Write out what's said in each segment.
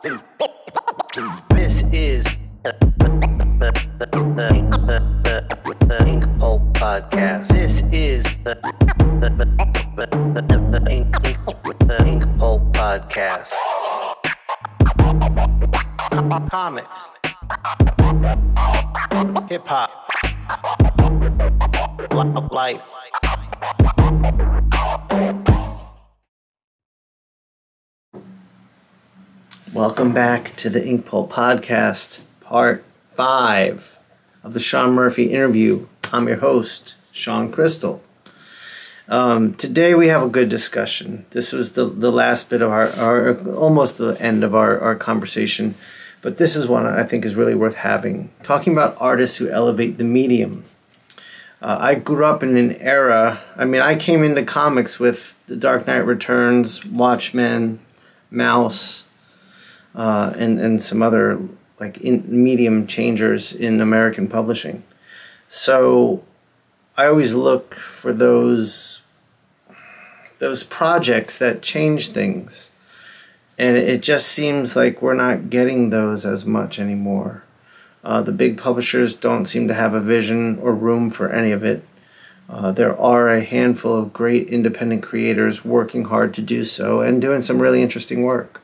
This is the, the, the, the, Inkpulp Podcast. This is the, the, the, the, Ink, Inkpulp Podcast. Comics, hip hop, life. Welcome back to the Inkpulp Podcast, part five of the Sean Murphy interview. I'm your host, Shawn Crystal. Um, today we have a good discussion. This was the, the last bit of our, our almost the end of our, our conversation, but this is one I think is really worth having. Talking about artists who elevate the medium. Uh, I grew up in an era, I mean, I came into comics with The Dark Knight Returns, Watchmen, Maus, uh, and and some other like medium changers in American publishing. So I always look for those those projects that change things, and it just seems like we're not getting those as much anymore. Uh, the big publishers don't seem to have a vision or room for any of it. Uh, there are a handful of great independent creators working hard to do so and doing some really interesting work.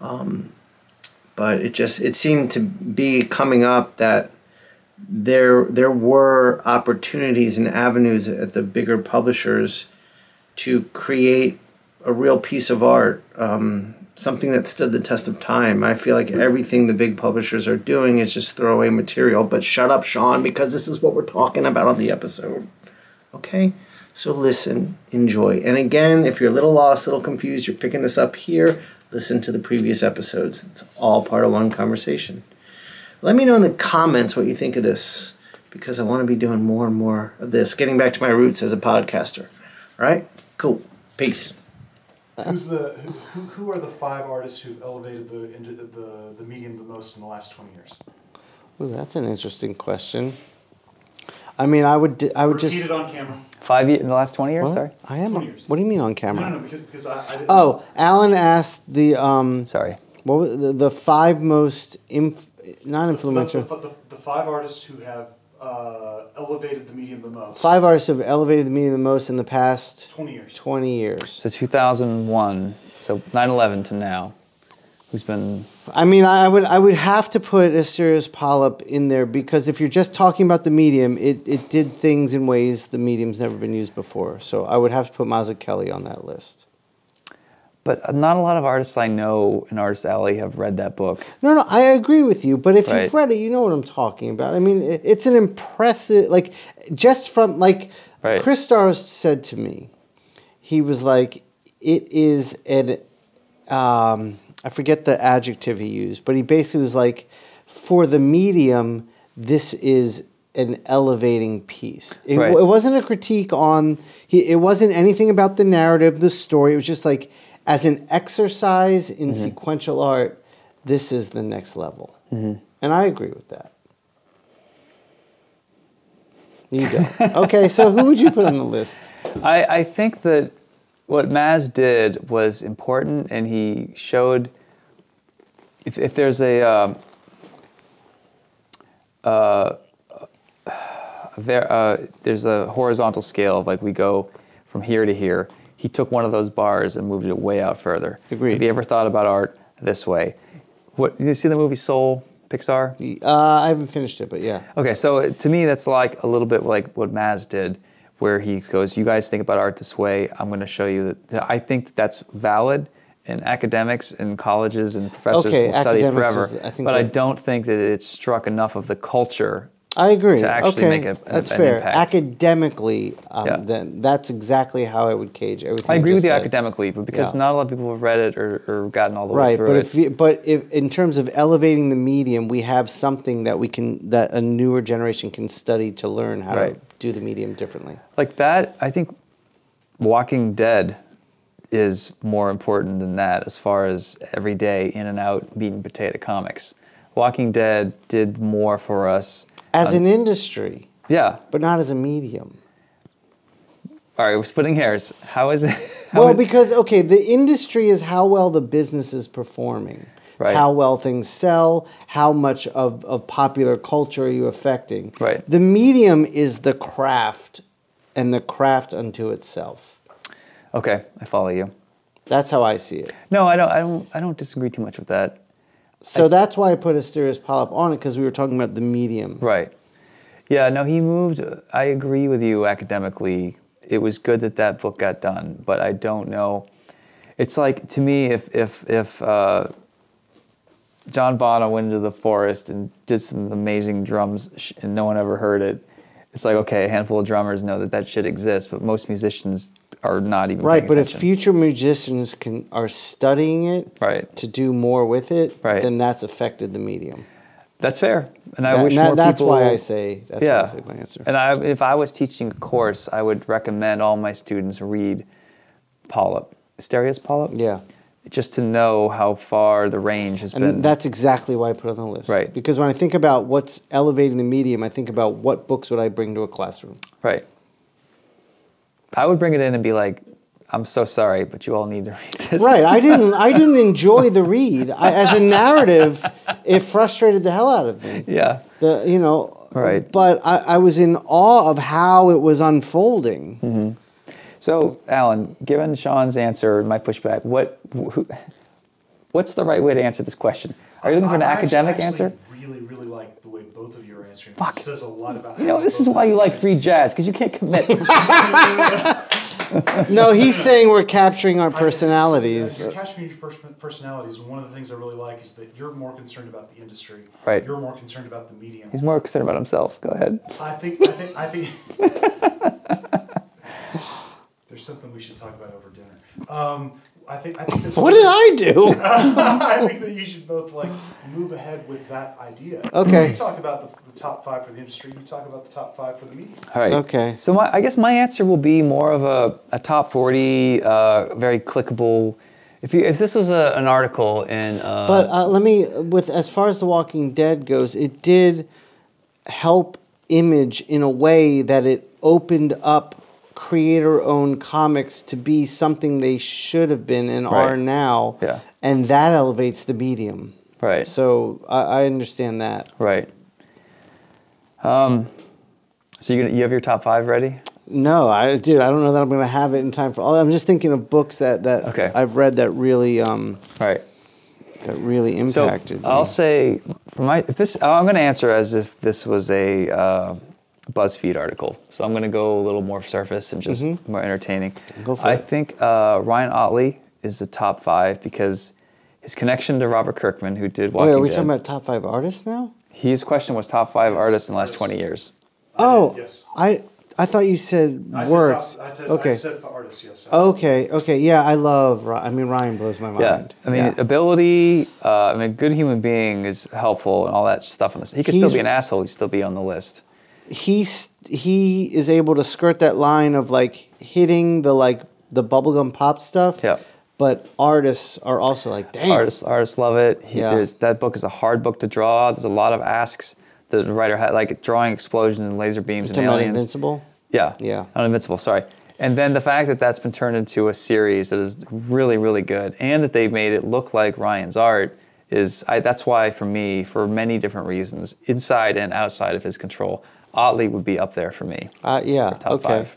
Um, but it just it seemed to be coming up that there there were opportunities and avenues at the bigger publishers to create a real piece of art, um, something that stood the test of time. I feel like everything the big publishers are doing is just throwaway material. But shut up, Sean, because this is what we're talking about on the episode. Okay? So listen, enjoy. And again, if you're a little lost, a little confused, you're picking this up here, listen to the previous episodes. It's all part of one conversation. Let me know in the comments what you think of this because I want to be doing more and more of this, getting back to my roots as a podcaster. All right? Cool. Peace. Who's the who, who are the five artists who've elevated the the, the, the medium the most in the last twenty years? Ooh, that's an interesting question. I mean, I would, I would Repeat just. it on camera. Five years in the last 20 years, What? sorry? I am. 20 years. What do you mean on camera? no, no, because because I, I didn't. Oh, Alan asked the um. Sorry. What was the, the five most inf- not the, influential the, the, the five artists who have uh, elevated the medium the most. five artists who have elevated the medium the most in the past Twenty years. twenty years. So 2001, so 9 11 to now. Who's been. I mean, I would I would have to put Asterios Polyp in there because if you're just talking about the medium, it, it did things in ways the medium's never been used before. So I would have to put Mazzucchelli on that list. But not a lot of artists I know in Artist Alley have read that book. No, no, I agree with you. But if Right. you've read it, you know what I'm talking about. I mean, it, it's an impressive, like, just from, like, Right. Chris Stars said to me, he was like, it is an, um, I forget the adjective he used, but he basically was like, for the medium, this is an elevating piece. It, Right. it wasn't a critique on, he, it wasn't anything about the narrative, the story. It was just like, as an exercise in Mm-hmm. sequential art, this is the next level. Mm-hmm. And I agree with that. You go. okay, so who would you put on the list? I, I think that what Maz did was important, and he showed if, if there's a um, uh, there uh, there's a horizontal scale of like we go from here to here. He took one of those bars and moved it way out further. Agreed. Have you ever thought about art this way? What you see the movie Soul, Pixar? Uh, I haven't finished it, but yeah. Okay, so to me, that's like a little bit like what Maz did, where he goes, "You guys think about art this way. I'm going to show you that." that I think that that's valid, and academics and colleges and professors Okay, will study it forever. is- I think but I don't think that it struck enough of the culture. I agree. To actually okay, make a- that's an fair. impact. Academically, um, Yeah. then that's exactly how I would cage everything. I agree with you said. academically, but because Yeah. not a lot of people have read it or, or gotten all the way Right, through but it. if you, but if in terms of elevating the medium, we have something that we can that a newer generation can study to learn how to do the medium differently. like that, I think Walking Dead is more important than that as far as everyday in and out meat and potato comics. Walking Dead did more for us. As uh, an industry, Yeah. but not as a medium. All right, we're splitting hairs. How is it? how Well, is- because okay, the industry is how well the business is performing. Right. how well things sell, how much of, of popular culture are you affecting. Right. The medium is the craft and the craft unto itself. Okay, I follow you. That's how I see it. No, I don't. I don't. I don't disagree too much with that. So that's why I put Asterios Polyp on it because we were talking about the medium. Right. Yeah. No, he moved. I agree with you academically. It was good that that book got done, but I don't know. It's like to me, if if if uh, John Bonham went into the forest and did some amazing drums sh- and no one ever heard it, it's like okay, a handful of drummers know that that shit exists, but most musicians are not even Right, but if future musicians can are studying it Right. to do more with it, Right. then that's affected the medium. That's fair, and I That- wish and that- more that's people. why I say that's yeah, why I say my answer. and I, if I was teaching a course, I would recommend all my students read Polyp, Asterios Polyp. yeah. just to know how far the range has And been. that's exactly why I put it on the list. Right. Because when I think about what's elevating the medium, I think about what books would I bring to a classroom. right. I would bring it in and be like, "I'm so sorry, but you all need to read this." Right. I didn't. I didn't enjoy the read. I, as a narrative, it frustrated the hell out of me. Yeah. The you know. Right. But I, I was in awe of how it was unfolding. Mm-hmm. So, Alan, given Sean's answer, and my pushback, what, who, what's the right way to answer this question? Are you looking for an I actually- academic actually answer? Really, really like the way both of you are answering. Fuck. It says a lot about. You know, this is why you like free jazz because you can't commit. No, he's saying we're capturing our I think personalities. Your catching your pers- personalities. One of the things I really like is that you're more concerned about the industry. Right. You're more concerned about the medium. He's more concerned about himself. Go ahead. I think. I think. I think. There's something we should talk about over dinner. Um, I think. I think. What did I do? I think that you should both like move ahead with that idea. Okay. You talk about the, the top five for the industry. You talk about the top five for the medium. All right. Okay. So my, I guess my answer will be more of a, a top 40, uh, very clickable. If, you, if this was a, an article in. Uh, But uh, let me, with as far as The Walking Dead goes, it did help Image in a way that it opened up creator-owned comics to be something they should have been and are now. Yeah. And that elevates the medium. right. So I, I understand that. Right. Um, so you you have your top five ready? No, I dude, I don't know that I'm gonna have it in time for all. I'm just thinking of books that that Okay. I've read that really um Right. that really impacted. me. I'll say for my if this I'm going to answer as if this was a uh, BuzzFeed article. So I'm going to go a little more surface and just more entertaining. Mm-hmm. Go for I it. think uh, Ryan Ottley is the top five because his connection to Robert Kirkman, who did Wait, Walking are we Dead. talking about top five artists now? His question was top five artists in the last Yes. 20 years. Oh, Yes. I I thought you said I words. Said top, I said, okay. I said for artists, yes. Okay, okay, yeah, I love. Ry- I mean, Ryan blows my mind. Yeah, I mean, Yeah. ability. Uh, I mean, a good human being is helpful and all that stuff on this. He could still be an asshole. He'd still be on the list. He's he is able to skirt that line of like hitting the like the bubblegum pop stuff. Yeah. But artists are also like, damn. Artists, artists love it. He, Yeah. there's, that book is a hard book to draw. There's a lot of asks that the writer had, like drawing explosions and laser beams and Talking about aliens. Invincible. Yeah. Yeah. Not Invincible, sorry. And then the fact that that's been turned into a series that is really, really good and that they've made it look like Ryan's art is, I, that's why for me, for many different reasons, inside and outside of his control, Ottley would be up there for me. Uh, yeah. for top okay. five.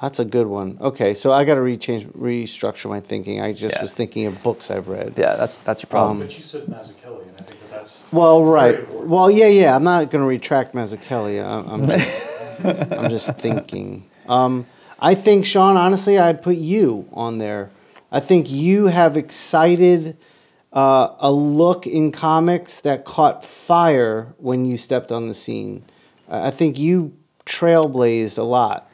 That's a good one. Okay, so I got to rechange, restructure my thinking. I just Yeah. was thinking of books I've read. Yeah, that's, that's your problem. But you said Mazzucchelli, and I think that that's Well, right. important. Well, yeah, yeah. I'm not going to retract Mazzucchelli. I'm, I'm just, I'm just thinking. Um, I think Sean. Honestly, I'd put you on there. I think you have excited uh, a look in comics that caught fire when you stepped on the scene. I think you trailblazed a lot.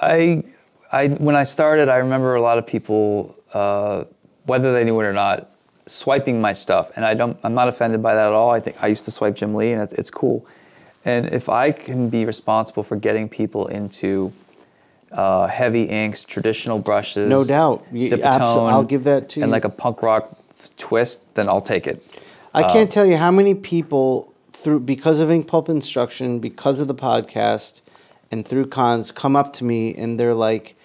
I, I, when I started, I remember a lot of people, uh, whether they knew it or not, swiping my stuff, and I don't. I'm not offended by that at all. I think I used to swipe Jim Lee, and it's, it's cool. And if I can be responsible for getting people into uh, heavy inks, traditional brushes, No doubt. Zipatone, I'll give that to you. and you. like a punk rock twist, then I'll take it. I can't tell you how many people through because of Inkpulp Instruction, because of the podcast, and through cons come up to me and they're like,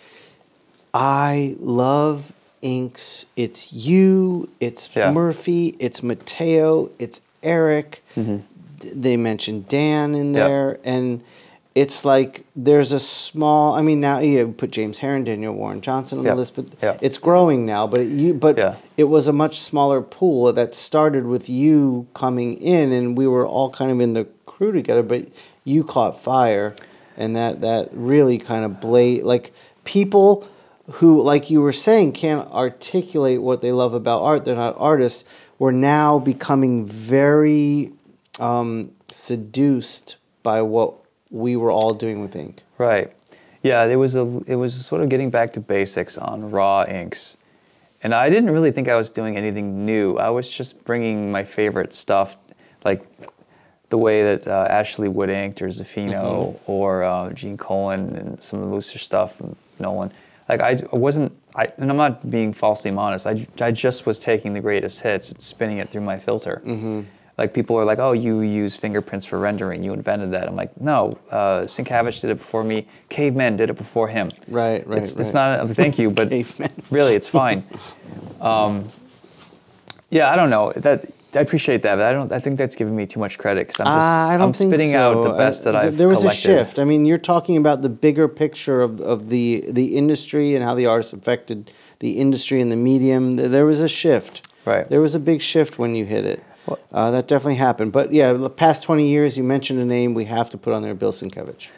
"I love inks. It's you, it's Yeah. Murphy, it's Mateo, it's Eric. Th- They mentioned Dan in Mm-hmm. Yep. there, and it's like there's a small. I mean, now you put James Harren, Daniel Warren Johnson on Yep. the list, but Yep. it's growing now. But it, you, but Yeah. it was a much smaller pool that started with you coming in, and we were all kind of in the crew together. But you caught fire, and that that really kind of blade like people who, like you were saying, can't articulate what they love about art. They're not artists. Were now becoming very um, seduced by what we were all doing with ink. Right. Yeah, it was a it was sort of getting back to basics on raw inks. And I didn't really think I was doing anything new. I was just bringing my favorite stuff like the way that uh, Ashley Wood inked or Zaffino or uh, Gene Colan and some of the looser stuff from Nolan. Like I, wasn't, I, and I'm not being falsely modest. I, I just was taking the greatest hits and spinning it through my filter. Like people are like, oh, you use fingerprints for rendering. You invented that. I'm like, no, uh, Sienkiewicz did it before me. Cavemen did it before him. Right, right, It's, right. it's not. A, thank you, but really, it's fine. Um, yeah, I don't know. That I appreciate that, but I don't. I think that's giving me too much credit because I'm just Uh, I don't I'm think spitting so. out the best Uh, that th- I've There was collected. a shift. I mean, you're talking about the bigger picture of, of the the industry and how the artists affected the industry and the medium. There was a shift. Right. There was a big shift when you hit it. Uh, that definitely happened. But yeah, the past 20 years, you mentioned a name we have to put on there, Bill Sienkiewicz.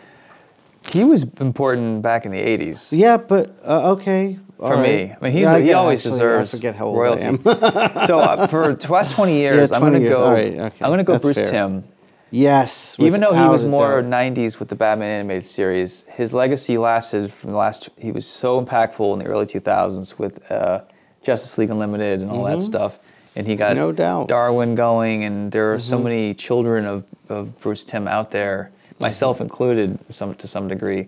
He was important back in the '80s. Yeah, but uh, okay. For me, I mean, he's, he always deserves I forget how old royalty. I am. so uh, for the last 20 years, Yeah, I'm gonna go. All right, okay. I'm gonna go That's Bruce fair. Timm. yes. Even though he was more doubt. 90s with the Batman animated series, his legacy lasted from the last. He was so impactful in the early 2000s with uh, Justice League Unlimited and all that stuff. And he got Mm-hmm. No doubt. Mm-hmm. Darwyn going, and there are so many children of, of Bruce Timm out there, myself Mm-hmm. included, some to some degree.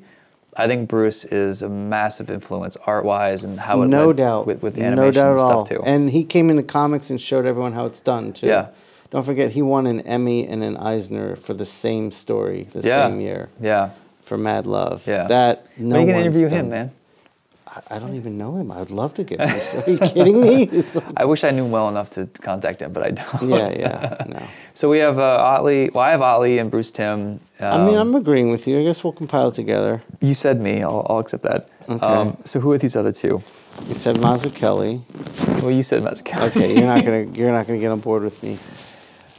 I think Bruce is a massive influence art wise and how it no doubt with, with no animation doubt and at stuff all. too. And he came into comics and showed everyone how it's done too. Yeah. Don't forget, he won an Emmy and an Eisner for the same story the yeah. same year Yeah. for Mad Love. Yeah. That no we can one's interview done. him, man. I, I don't even know him. I'd love to get him. Are you kidding me? Like- I wish I knew him well enough to contact him, but I don't. yeah, yeah, no. So we have uh, Ottley. Well, I have Ottley and Bruce Timm. I mean, Um, I'm agreeing with you. I guess we'll compile it together. You said me. I'll, I'll accept that. Okay. Um, so who are these other two? You said Mazzucchelli. Well, you said Mazzucchelli. Okay, you're not gonna you're not gonna get on board with me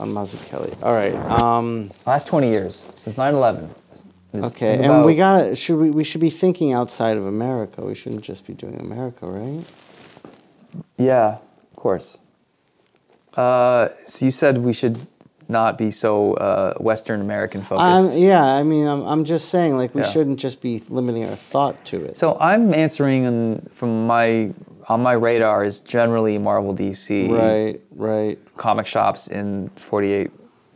on Mazzucchelli. All right. Um, Last 20 years since 9/11. Okay, and we got should we we should be thinking outside of America. We shouldn't just be doing America, right? Yeah, of course. Uh, so you said we should not be so uh, Western American focused. Yeah, I mean, I'm, I'm just saying, like, we Yeah. shouldn't just be limiting our thought to it. So I'm answering in, from my on my radar is generally Marvel, DC, right, right. comic shops in 48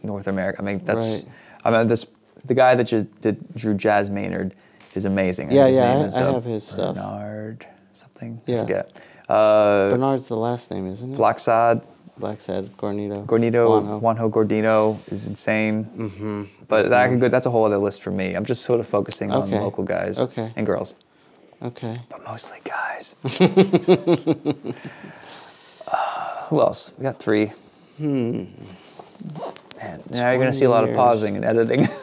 North America. I mean, that's Right. I mean this the guy that just did, drew Jazz Maynard is amazing. Yeah, his yeah, name I- is, I uh, have his stuff. Bernard something. Yeah. I forget. Uh, Bernard's the last name, isn't it? Blacksad, Black Sad, Guarnido. Guarnido, Juanjo. Juanjo Guarnido is insane. Mm-hmm. But that could go, that's a whole other list for me. I'm just sort of focusing on local guys Okay. and girls, Okay. but mostly guys. Uh, who else? We got three. Hmm. Man, now you're gonna see a lot of pausing and editing.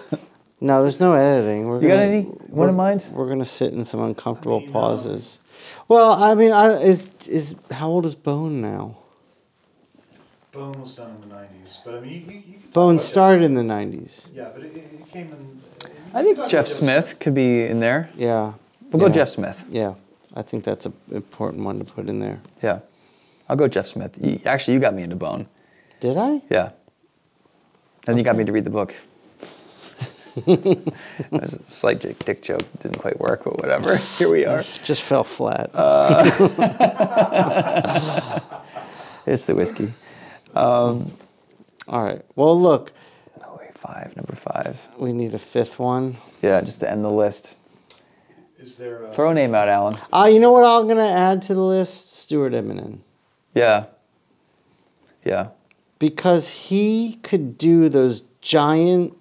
No, there's no editing. We're You got gonna- any- one in we're- mind? We're gonna sit in some uncomfortable I mean, um, pauses. Well, I mean, I, is is how old is Bone now? Bone was done in the '90s, but I mean, you, you, you Bone about Jeff- started in the '90s. Yeah, but it, it came in. I think can talk Jeff about Smith could be in there. Yeah. We'll yeah. go Jeff Smith. Yeah, I think that's an important one to put in there. Yeah, I'll go Jeff Smith. You- Actually, you got me into Bone. Did I? Yeah. And you got me to read the book. It was a slight j- dick joke. Didn't quite work, but whatever. Here we are. Just fell flat. Uh, It's the whiskey. All right. Well, look, Oh, wait, five, number five. we need a fifth one. Yeah, just to end the list. Is there? A, Throw a name out, Alan. Uh, you know what I'm gonna add to the list? Stuart Immonen. Yeah. Yeah. because he could do those giant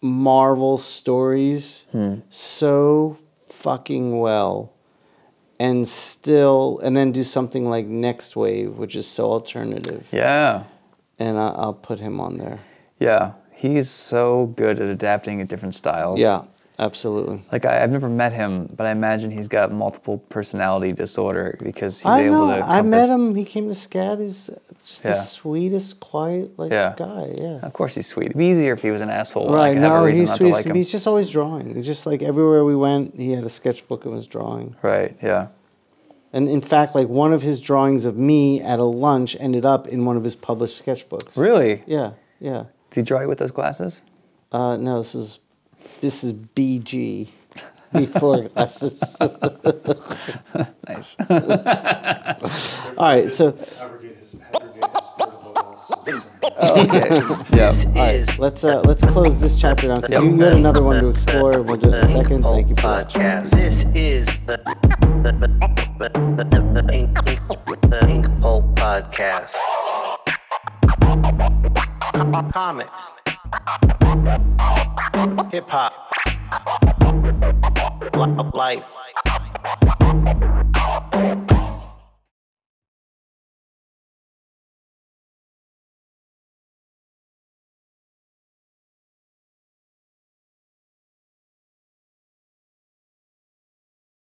Marvel stories Hmm. so fucking well. and still and then do something like Nextwave, which is so alternative. Yeah. And I, I'll put him on there. Yeah. He's so good at adapting at different styles. Yeah, absolutely. Like I, I've never met him, but I imagine he's got multiple personality disorder because he's I able know. to. I met him. He came to SCAD. He's just the sweetest, quiet like Yeah. guy. Yeah. Of course, he's sweet. It'd be easier if he was an asshole. Right. could have a No, he's sweet. like. He's just always drawing. He's just like everywhere we went, he had a sketchbook and was drawing. Right. Yeah. And in fact, like one of his drawings of me at a lunch ended up in one of his published sketchbooks. Really? Yeah. Yeah. Did he draw you with those glasses? Uh, no, this is this is BG. Before glasses. Nice. All right, so Aggregate his, aggregate his portable also. okay. Yeah. all right, let's uh, let's close this chapter down. 'cause Yep. You got another one to explore, we'll do it in a second. Thank you for watching. Podcast. This is the the, the, the, the, the, Ink, Ink, the Ink Pulp Podcast. Comics. Hip hop. Life.